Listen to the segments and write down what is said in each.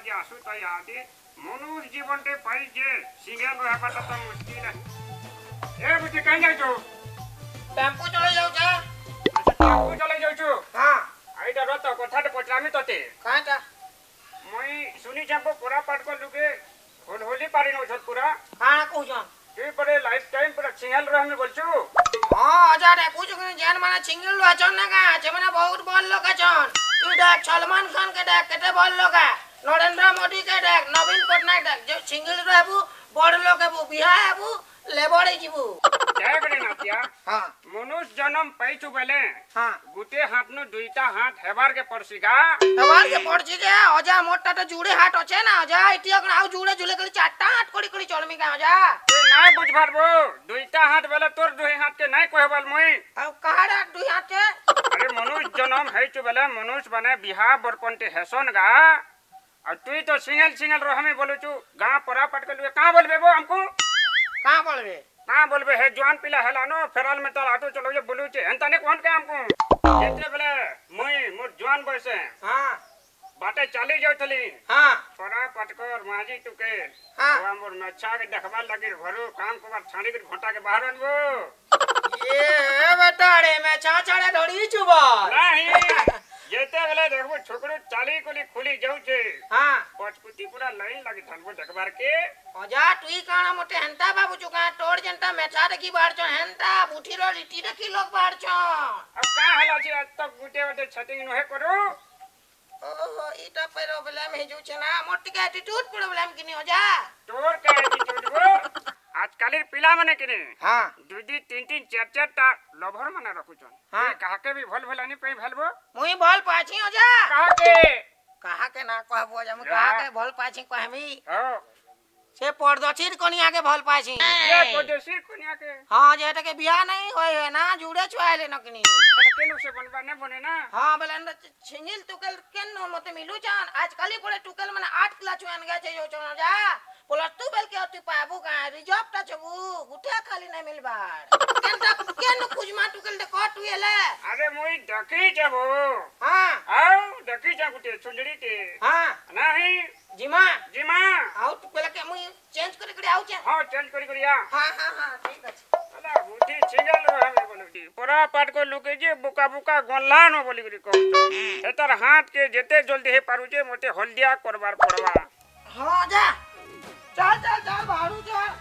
আজি আসু তাই আদি মনুষ জীবনটে পাই যে সিঙ্গেল রহবাটা তো মুশকিল এ বুঝি কাই যাইছো টেম্পু চলে যাওছা টেম্পু চলে যাওছো হ্যাঁ আইটা রত কথাটা পচলামি তোতে কাটা মই শুনি যাবো পুরা পাটক লুকে হোল হোলি পারি নছত পুরা হ্যাঁ কইছন তুই পরে লাইফ টাইম পুরা সিঙ্গেল রহমি বলছো হ্যাঁ আজা রে কইছো কেন জান মানে সিঙ্গেল রহছন না কা মানে বহুত বল লোক আছন তুই দেখ সলমান খান কে দেখ কেটে বল লোকা নরেন্দ্র মোদীকে ডাক নবীন পট্টনাক ডাক যে সিঙ্গল রহবু বড় লোক হবু বিহা হবু লেবড়ে যাবু মনুষ জনম পাইছু বেলে গুটে হাত নু দুইটা হাত হেবার কে পড়ছি গা হেবার কে পড়ছি যে অজা মোটটা তো জুড়ে হাত আছে না অজা ইটি এখন আউ জুড়ে জুলে করি চারটা হাত করি করি চলমি গা অজা না বুঝ পারবো দুইটা হাত বেলে তোর দুই হাত কে নাই কহবাল মুই আউ কাহার দুই হাত কে আরে মনুষ জনম হইছু বেলে মনুষ মানে বিহা বরকন্টি হেসন গা और तू तो सिंगल सिंगल रह में बोलू चू गाँव परा पटकल हुए कहाँ बोलबे बो हमको? का बोलबे? का बोलबे? हे जवान पिला हेलानो फेरल में तो तल ऑटो चलो जे बोलू छे हंता ने कोन हाँ। हाँ। के हमको? जेते बोले मई मोर जवान बयसे हाँ। बाटे चली जाओ थली हाँ। परा पटकर माजी तू के। हाँ। मोर नछा के देखबा लगे घरो काम को बार छाड़ी के घोटा के बाहर आनबो ए बेटा रे मैं छा छाड़े धोड़ी चुबा नहीं। જેતે વેલે દેખું છોકરું ચાલી કોલી ખુલી જવું છે હા પચકુતી પૂરા લાઈન લાગી ધનબો જગબાર કે ઓજા તુઈ કાણા મોટે હંતા બાબુ ચુકા ટોડ જંતા મેચા ડકી બાર છો હંતા બુઠી રો લીટી ડકી લોક બાર છો અબ કા હાલો છે અત તો ગુટે વટે છટિંગ નો હે કરો ઓહો ઈટા પર ઓબલેમ હે જો છે ના મોટી કે એટીટ્યુડ પર ઓબલેમ કિની ઓજા ટોર કે એટીટ્યુડ আজকালের পিলা মানে কিনে হ্যাঁ দুই দুই তিন তিন চার চারটা লভর মানে রাখুছন হ্যাঁ কাহাকে বি ভল ভলানি পে ভেলবো মুই ভল পাছি ওজা কাহাকে কাহাকে না কহবো ওজা মুই কাহাকে ভল পাছি কহমি হ্যাঁ সে পরদচির কনিয়াকে ভল পাছি এ পরদচির কনিয়াকে হ্যাঁ যেটাকে বিয়া নাই হয় না জুড়ে চুয়াইলে নকনি কেন সে বনবা না বনে না হ্যাঁ বলে ছিঙ্গিল টুকেল কেন মতে মিলু জান আজকালই পড়ে টুকেল মানে আট কিলা চুয়ান গেছে যো চনা যা कोलस्तु बल के अति पाबू का रिज़र्व टा चबू गुटे खाली नहीं मिलबार केनटा केन कुजमा टुकल दे कट हुएले अरे मोई डकी जाबो हाँ। आओ डकी जा गुटे चुंडड़ी के हाँ। नहीं। जिमा। जिमा। आओ तू पहले के मोई चेंज करी करी आउ छे हाँ चेंज करी करी आ। हाँ हाँ हाँ ठीक अछि पूरा पाट को लुके जे बुका बुका गल्ला न बोली करी को एतर हाथ के जते जल्दी हे पारु जे मोटे हल्दिया करबार पड़वा। हाँ जा। ચાલ ચાલ ચાલ ભાડું ચાલ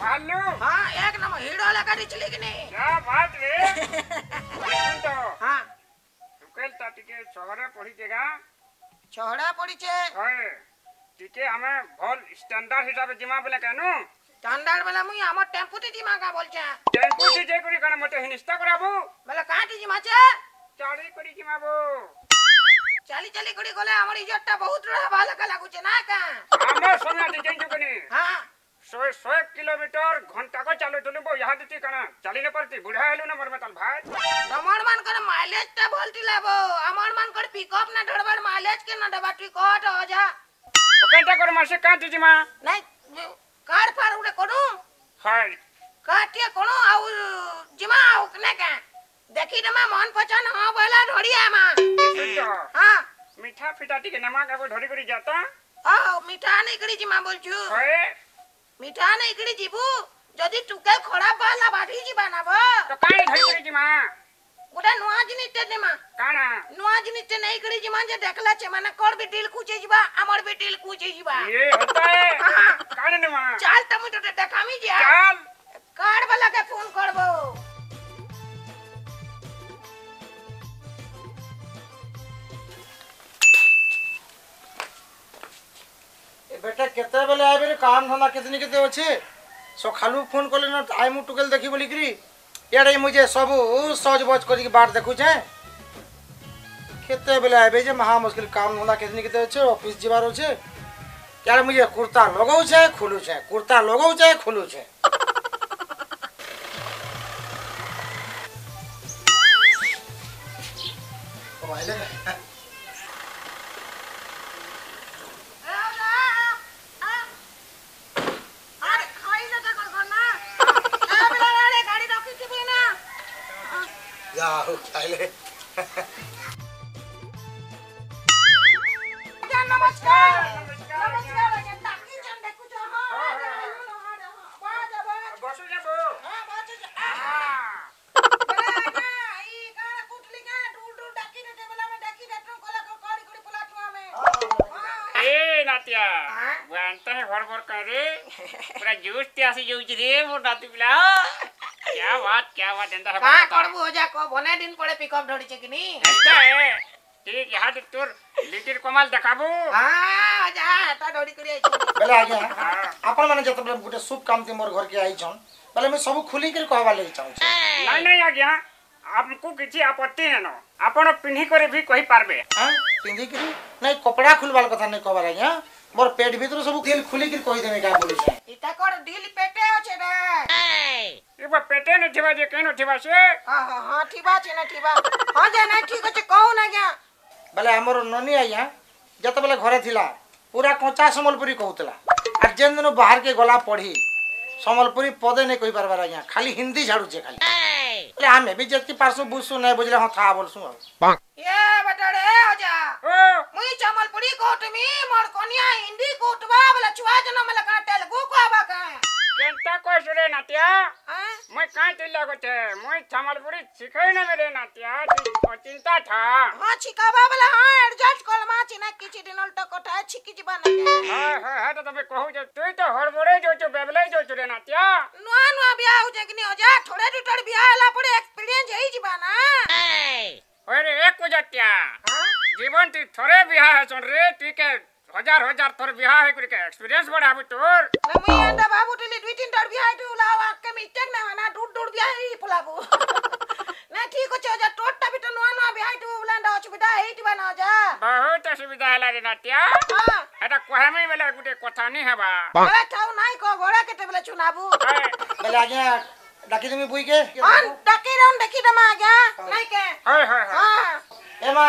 હાલો હા એક નંબર હીડો લગાડી ચલી કે નહીં ક્યાં વાત રે તો હા સુકેલ તા ટીકે છોહરે પડી જગા છોહરા પડી છે હે ટીકે અમે ભલ સ્ટાન્ડર્ડ હિસાબે જીમા બોલે કેનો স্ট্যান্ডার্ড বলে মুই আমার টেম্পুতে জিমা কা বলছে টেম্পুতে যে করি কানে মতে হিনস্তা করাবো বলে কাটি জিমাছে চাড়ি করি জিমাবো ચાલી ચાલી ઘડી ગોલે અમારી જટ્ટા બહુત રહા બાલક લાગુચે ના કા અમે સોના દી જઈ જુકની હા સોય સોય કિલોમીટર ઘંટા કો ચાલુ તુને બો યહાં દીતી કણા ચાલી ને પરતી બુઢા હેલુ ને મર મેતલ ભાઈ તમાર માન કર માઇલેજ તે ભલતી લાબો અમાર માન કર પિકઅપ ના ઢળવાડ માઇલેજ કે ના ડબા ટી કોટ અજા કેટા કર માસે કા દીજી માં નહીં કાર ફાર ઉડે કોડું હાય કાટિયા કોણો આવ જીમા આવ કને કા देखी तो ना मन पचन हाँ बोला ढोड़िया मा। हाँ। मीठा फिटाटी के नमक अब ढोड़ी करी जाता? ओ मीठा नहीं करी जी माँ बोल छु ओए। मीठा नहीं करी जीबू जदी टुके खड़ा बाला बाटी जी बनाबो। तो काई ढोड़ी करी जी माँ? गोटा नुआ जिनिस ते ने माँ। काना? नुआ जिनिस ते नहीं करी जी माँ जे देखला छे माने कोड़ भी डील कुचे जीवा अमर भी डील कुचे जीवा ये होता है। हाँ। काने ने माँ चल तमु तो, तो देखामी जा हाँ। चल? कार वाला के फ़ोन करबो। बेटा केते बेले आबे काम धंधा कितनी कितने अच्छे सो खालू फ़ोन कले ना आई मु टुकेल देखी बोली करी। याडे मुझे सब सज बज कर बाट देखु छे केते बेले आबे जे महा मुश्किल काम धंधा कितनी कितने अच्छे ऑफ़िस जीवार अच्छे यार मुझे कुर्ता लगाऊ छे खुलू छे कुर्ता लगाऊ छे खुलू छे Oh, I love it. उठा ले Berantem, hor-hor kare, berajus tiasi jauh jadi, mau nanti bilang. क्या बात क्या बात जनता सब का करबो हो जा को बने दिन पड़े पिकअप धरि छे कि नी ठीक यहाँ तो तोर लिटिल कमाल देखाबो हां जा ता धरि करी आई बेले आज्ञा आपण माने जत बेले गुटे शुभ काम ते मोर घर के आई छन बेले मैं सब खुली कर कहबा ले चाहू नहीं नहीं आज्ञा आपको किसी आपत्ति न आपण पिन्ही करे भी कहि पारबे हां पिन्ही करी नहीं कपड़ा खुलवाल कथा नहीं कहबा आज्ञा মোর পেট ভিতরে সব দিল খুলি কি কই দেবে কা বলিছ ইটা কর দিল পেটে আছে রে এবা পেটে ন থিবা যে কেন থিবা সে হ্যাঁ হ্যাঁ হ্যাঁ থিবা আছে না থিবা হ্যাঁ যে না ঠিক আছে কহু না গা বলে আমার ননি আইয়া যেতবেলে ঘরে থিলা পুরা কঁচা সম্বলপুরী কহুতলা আর যেন দিন বাহার কে গলা পড়ি সম্বলপুরী পদে নে কই পারবার আইয়া খালি হিন্দি ঝাড়ুছে খালি বলে আমি বি যেতি পারসু বুঝসু নাই বুঝলে হ্যাঁ থা বলসু এ ಕುಡಿ ಕೋಟ್ಮಿ ಮಾಡ್ಕೊನ್ಯ ಹಿಂದಿ ಕೋಟ್ವ ಬಲ ಚುವಾ ಜನ ಮಲಕ ತೆಲುಗು ಕೋಬಕ ಕೆಂತ ಕೋಸುರೆ ನಾತ್ಯ মই কাই তুই লাগতে মই জামালপুরি শিখাই না মেরে নাতিয়া চিন্তা থা হ্যাঁ শিখাবা বলে হ্যাঁ অ্যাডজাস্ট করমা চিনা কিছি দিন উল্টো কথা শিখি জিবা না হ্যাঁ হ্যাঁ হ্যাঁ তো তুমি কহু যে তুই তো হড়বড়ে যাচ্ছ বেবলাই যাচ্ছ রে নাতিয়া নুয়া নুয়া বিয়া হউ যে কিনি অজা ঠোড়ে দুটোর বিয়া হলা পড়ে এক্সপেরিয়েন্স হই জিবা না ওরে এক কোজাতিয়া হ্যাঁ जीवन ती थोरे बिहा है सुन रे ठीक है हज़ार हज़ार थोर বিয়া হয় করে এক্সপেরিয়েন্স বড় আমি তোর আমি এটা বাবু টিলি দুই তিন টার বিয়া হইতো লাও আকে মিটেক না না ডুড ডুড বিয়া হই পোলাবো না ঠিক আছে যা তোরটা বিট নোয়া নোয়া বিয়া হইতো উলান্ডা অসুবিধা হেইতিবা না যা বহুত অসুবিধা হেলা রে নাটিয়া এটা কহামি বেলে গুটে কথা নি হেবা আরে থাও নাই কো ঘোড়া কেতে বেলে চুনাবু বেলে আগে ডাকি তুমি বুইকে ডাকি রাম ডাকি দমা আগে নাই কে হয় হয় হ্যাঁ এ মা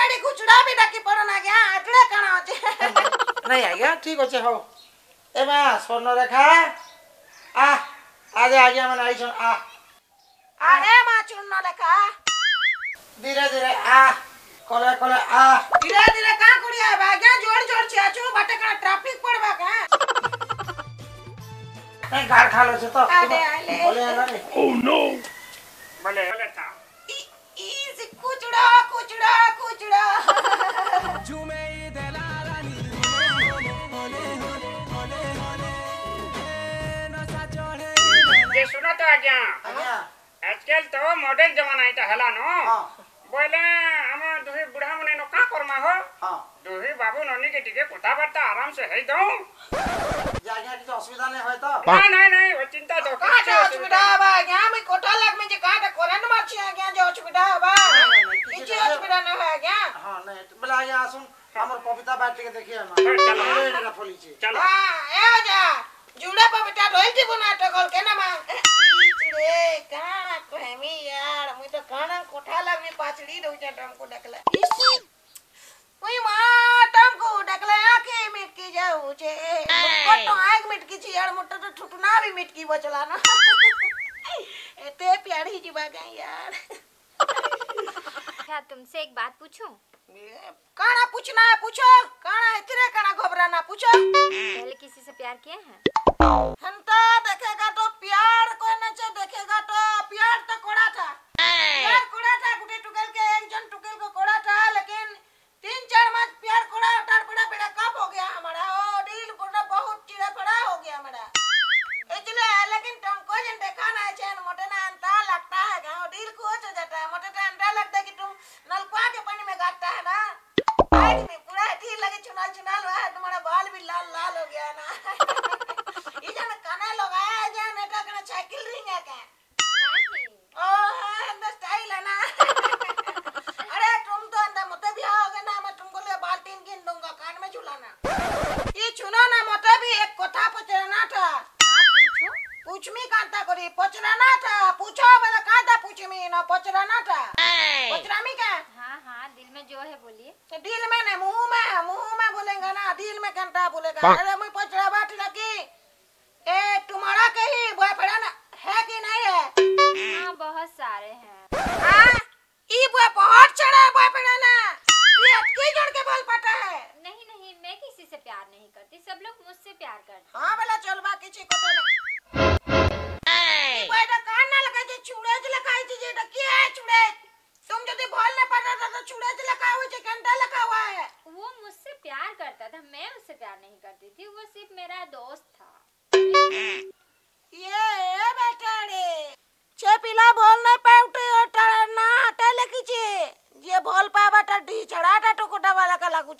मेरी ଗୁଚୁଡ଼ା ବି ଡାକି ପଡ଼ନ ଆଜ୍ଞା ଆଟୁଡ଼ା କାଣା ଅଛେ ନାଇଁ ଆଜ୍ଞା ଠିକ୍ ଅଛେ ହଉ ଏ ମା ସ୍ୱର୍ଣ୍ଣରେଖା ଆ ଆଜି ଆଜ୍ଞା ମାନେ ଆଇଛନ୍ ଆ ଆରେ ମା ଚୂର୍ଣ୍ଣରେଖା ଧୀରେ ଧୀରେ ଆ କଲେ କଲେ ଆ ଧୀରେ ଧୀରେ କାଁ କୁଡ଼ି ଆଇବା ଆଜ୍ଞା ଜୋର ଜୋର ଚିଆଛୁ ବାଟେ କାଣା ଟ୍ରାଫିକ ପଡ଼ବା କାଁ ନାଇଁ ଗାଡ଼ ଖାଲ ଅଛେ ତ ଆଲେ ଆଲେ ଓ ନୋ ବୋଲେ ବୋଲେ ତା कुचड़ा कुचड़ा झूमे যে শুনো তো আজ্ঞা আজকাল তো মডেল জমানা এটা হেলা ন বলে আমার দুই বুড়া মনে ন কা করমা হো দুই বাবু ননি কে টিকে কথাবার্তা আরামসে হেই দও আজ্ঞা কিছু অসুবিধা নাই হয় তো না না না ও চিন্তা তো কাটা অসুবিধা হবে আজ্ঞা আমি কোটা লাগবে যে কাটা করেন মারছি আজ্ঞা যে অসুবিধা হবে बैठ तो बोला यहाँ सुन हमर पपीता बैठ के देखिए हम चलो रे रे फलीचे चलो। हाँ ए जा जुड़ा पपीता ढोल दी बना तो टकल के ना माँ। चिड़े काना कहमी यार मुई तो काना कोठा लगनी पाचड़ी दो जा टम को डकले मुई माँ टम को डकले आके मिटकी जाऊ छे। तो आग मिटकी छी यार मोटा तो ठुटना भी मिटकी बचला ना। एते प्यारी जी बागा यार। क्या अच्छा, तुमसे एक बात पूछूँ? काना पूछना है पूछो काना इतने काना घबराना पूछो पहले किसी से प्यार किए हैं हंता देखेगा तो ना दिल में घंटा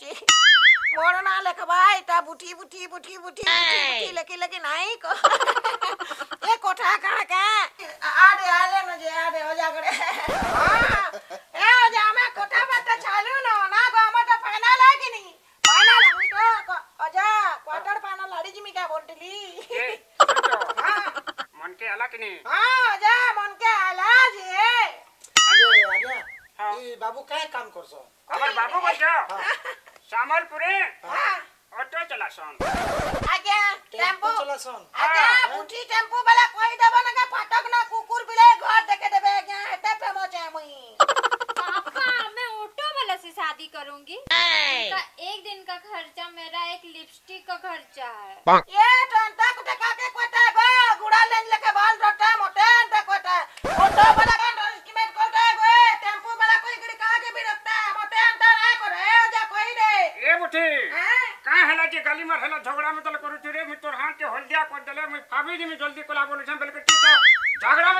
वाला का लागुचे मोर ना लेखबा इटा बुठी बुठी बुठी बुठी बुठी बुठी लेकी लेकी नहीं को। ए कोठा कहाँ का? आडे आले न जे आडे हो जागड़े हाँ। ए हो जा मैं कोठा बत्ता चालू न ना गो मत फाइनल है कि नहीं? फाइनल है तो अजा क्वार्टर फाइनल लड़ी जिमी का बोलतली ये समझो। हाँ। मन के अलग नहीं? हाँ जा मन के आलाज है अरे आज्ञा हाँ। ई बाबू काय काम करछो हमार बाबू बच्चा। सामलपुरे हाँ। ऑटो चला सन। आगे टेंपो चलासन आगे हाँ। बुटी टेंपो वाला कोई देबो ना के फाटक ना कुकुर बिले घर देखे देबे। आगे एते फ़ेमस है मुई। पापा मैं ऑटो वाला से शादी करूँगी। का एक दिन का खर्चा मेरा एक लिपस्टिक का खर्चा है। ये टंटा कुटे काके कोटा गो गुड़ा लेन लेके बाल रोटा मोटे अंटा कोटा ऑटो वाला का एस्टिमेट कोटा गो टेंपो वाला कोई गड़ी काके भी रखता है मोटे अंटा ना करे जा कोई दे ए बुठी हैं काहे हला जे गली मार हला झगड़ा में तल करू चुरे मी तोर हाथ के हल्दिया कर देले मी फाबी जी मतलब कर तो झगड़ा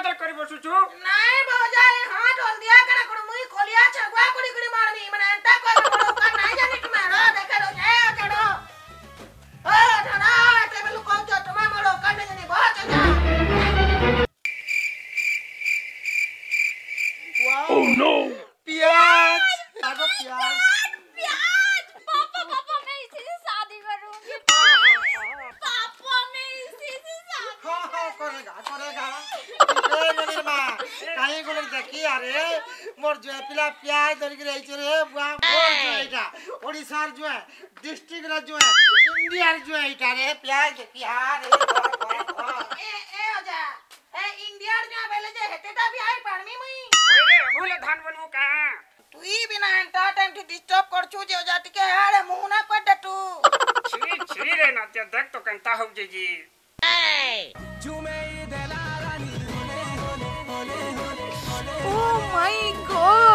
करेगा करेगा। ए ननीर माँ काहे गोले देखी अरे मोर जो पिला प्याज धर के रही रे बुआ मोर जो है इटा जो है डिस्ट्रिक्ट रा जो है इंडिया जो है इटा रे प्याज देखी हाँ रे ए ए हो ए इंडिया जा बेले जे हेटेटा भी आई पाड़मी मुई। ओए भूले धान बनू का? तू बिना एंटा टाइम टू डिस्टर्ब कर जे हो जाती हारे ना दे तू छी छी रे ना ते देख तो कंता हो जे जी। झूमे ओ माय गॉड